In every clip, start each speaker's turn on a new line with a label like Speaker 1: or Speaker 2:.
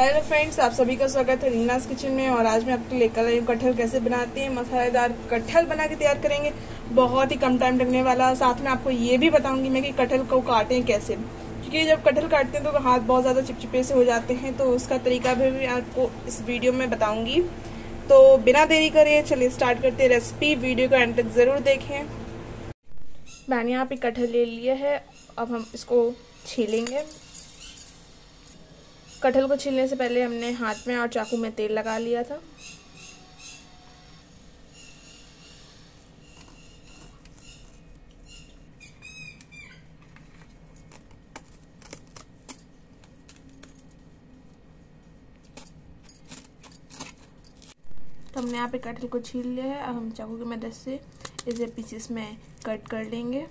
Speaker 1: Hello friends आप सभी का स्वागत है रीनास किचन में और आज मैं आपको लेकर आई हूँ कटहल कैसे बनाते हैं, मसालेदार कटहल बना के तैयार करेंगे। बहुत ही कम टाइम लगने वाला साथ में आपको ये भी बताऊँगी मैं कि कटहल को काटें कैसे। क्योंकि जब कटहल काटते हैं तो हाथ बहुत ज़्यादा चिपचिपे से हो जाते हैं तो उसका तरीका भी मैं आपको इस वीडियो में बताऊँगी। तो बिना देरी करे चलिए स्टार्ट करते हैं रेसिपी वीडियो को एंड तक ज़रूर देखें। मैंने यहाँ पे कटहल ले लिया है। अब हम इसको छीलेंगे। कटहल को छीलने से पहले हमने हाथ में और चाकू में तेल लगा लिया था। तो हमने यहाँ पे कटहल को छील लिया है। अब हम चाकू की मदद से इसे पीसेस में कट कर लेंगे।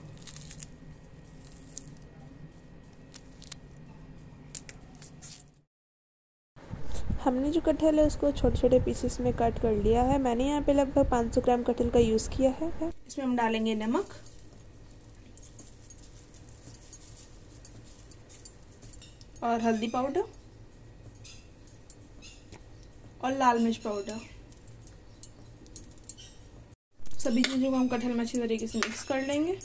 Speaker 1: हमने जो कटहल है, उसको छोटे छोटे पीसेस में कट कर लिया है। मैंने यहाँ पे लगभग 500 ग्राम कटहल का यूज़ किया है। इसमें हम डालेंगे नमक। और हल्दी पाउडर और लाल मिर्च पाउडर सभी चीज़ों को हम कटहल में अच्छी तरीके से मिक्स कर लेंगे।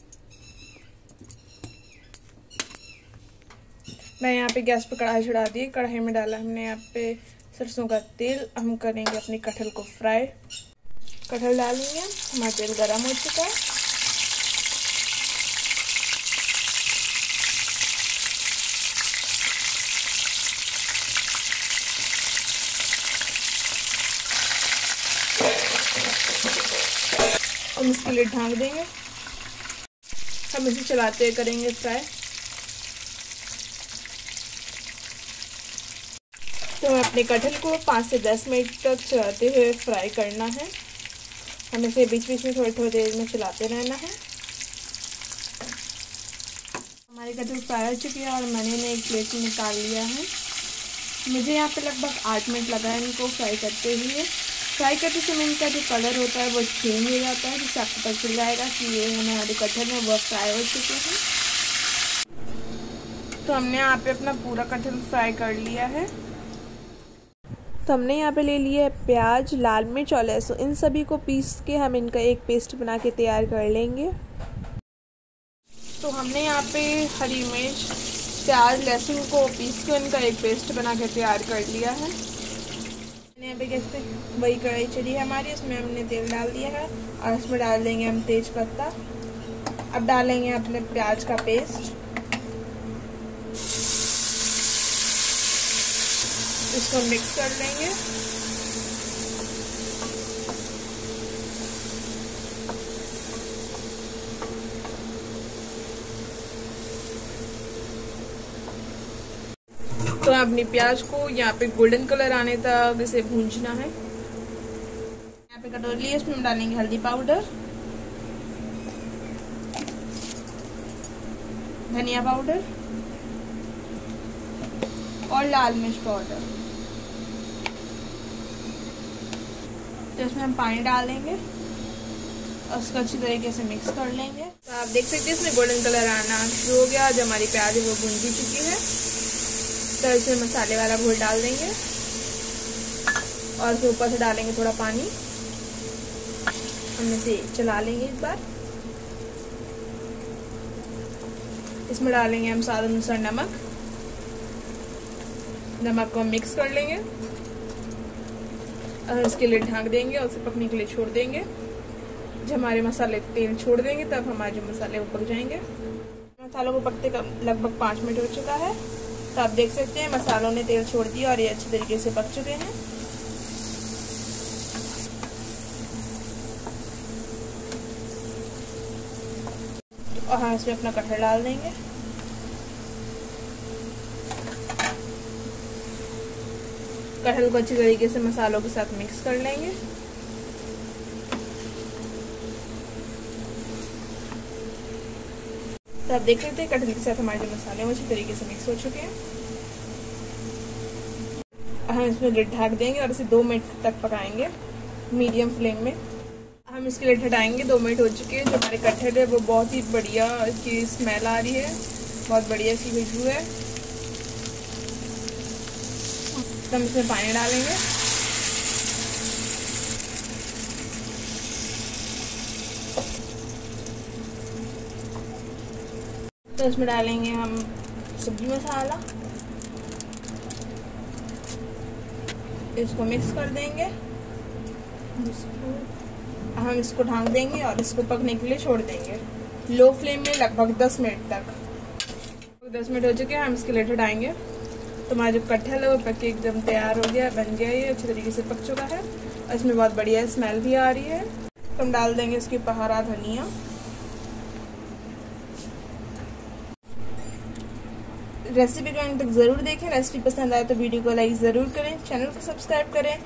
Speaker 1: मैं यहाँ पे गैस पर कढ़ाई चढ़ा दी। कढ़ाई में डाला हमने यहाँ पे सरसों का तेल, हम करेंगे अपने कटहल को फ्राई कटहल डालेंगे, हमारा तेल गर्म हो चुका है। हम इसके लिए ढांक देंगे। हम इसे चलाते करेंगे फ्राई अपने कटहल को पाँच से दस मिनट तक चलाते हुए फ्राई करना है। हमें इसे बीच बीच में थोड़ी थोड़ी देर में चलाते रहना है। हमारे कटहल फ्राई हो चुके हैं और मैंने इन्हें एक प्लेट में निकाल लिया है। मुझे यहाँ पे लगभग आठ मिनट लगा है इनको फ्राई करते हुए। फ्राई करते समय इनका जो कलर होता है वो चेंज हो जाता है, जिससे आपको पता चल जाएगा कि ये हमारे कटहल में वह फ्राई हो चुके हैं। तो हमने यहाँ पे अपना पूरा कटहल फ्राई कर लिया है। तो हमने यहाँ पे ले लिया है प्याज, लाल मिर्च और लहसुन। इन सभी को पीस के हम इनका एक पेस्ट बना के तैयार कर लेंगे। तो हमने यहाँ पे हरी मिर्च, प्याज, लहसुन को पीस के इनका एक पेस्ट बना के तैयार कर लिया है। मैंने यहाँ पे गैस पे वही कढ़ाई चली है हमारी उसमें हमने तेल डाल दिया है और इसमें डाल देंगे हम तेज पत्ता। अब डालेंगे अपने प्याज का पेस्ट। इसको मिक्स कर लेंगे। तो अपनी प्याज को यहाँ पे गोल्डन कलर आने तक इसे भूंजना है। यहाँ पे कटोरी है इसमें हम डालेंगे हल्दी पाउडर धनिया पाउडर और लाल मिर्च पाउडर तो इसमें हम पानी डालेंगे और उसको अच्छी तरीके से मिक्स कर लेंगे। तो आप देख सकते हैं, इसमें गोल्डन कलर आना शुरू हो गया। जो हमारी प्याज है वो भुंजी चुकी है। तो इसमें मसाले वाला घोल डाल देंगे और फिर ऊपर से डालेंगे थोड़ा पानी। हम इसे चला लेंगे एक बार। इसमें डालेंगे हम स्वाद अनुसार नमक। नमक को मिक्स कर लेंगे। इसके लिए ढाँक देंगे और उसे पकने के लिए छोड़ देंगे। जब हमारे मसाले तेल छोड़ देंगे, तब हमारे जो मसाले वो पक जाएँगे। मसालों को पकते का लगभग पाँच मिनट हो चुका है। तो आप देख सकते हैं, मसालों ने तेल छोड़ दिया और ये अच्छे तरीके से पक चुके हैं। और हाँ इसमें अपना कटहर डाल देंगे। कटहल को अच्छी तरीके से मसालों के साथ मिक्स कर लेंगे। तो आप देख सकते हैं कटहल के साथ हमारे जो मसाले हैं, वो अच्छी तरीके से मिक्स हो चुके हैं। हम इसमें लिड ढक देंगे और इसे दो मिनट तक पकाएँगे मीडियम फ्लेम में। हम इसके लिड हटाएँगे, दो मिनट हो चुके हैं। जो हमारे कटहल है, वो बहुत ही बढ़िया इसकी स्मेल आ रही है, बहुत बढ़िया इसकी खुशबू है तो हम इसमें पानी डालेंगे। तो इसमें डालेंगे हम सब्ज़ी मसाला। इसको मिक्स कर देंगे। हम इसको ढांक देंगे और इसको पकने के लिए छोड़ देंगे। लो फ्लेम में लगभग 10 मिनट तक। 10 मिनट हो चुके हैं, हम इसके लेटर आएँगे तो हमारा जो कटहल है वो पक के एकदम तैयार हो गया, बन गया ये, अच्छे तरीके से पक चुका है। और इसमें बहुत बढ़िया स्मेल भी आ रही है। तो हम डाल देंगे इसके पहारा धनिया। रेसिपी को अंत तक ज़रूर देखें। रेसिपी पसंद आए तो वीडियो को लाइक ज़रूर करें चैनल को सब्सक्राइब करें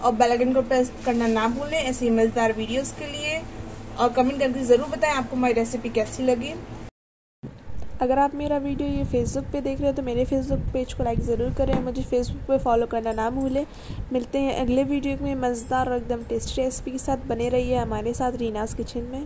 Speaker 1: और बेल आइकन को प्रेस करना ना भूलें, ऐसी मज़ेदार वीडियोस के लिए। और कमेंट करके ज़रूर बताएँ आपको हमारी रेसिपी कैसी लगी।
Speaker 2: अगर आप मेरा वीडियो ये फेसबुक पे देख रहे हो तो मेरे फेसबुक पेज को लाइक ज़रूर करें मुझे फेसबुक पे फॉलो करना ना भूलें। मिलते हैं अगले वीडियो में। मज़ेदार और एकदम टेस्टी रेसिपी के साथ बने रहिए हमारे साथ रीनास किचन में।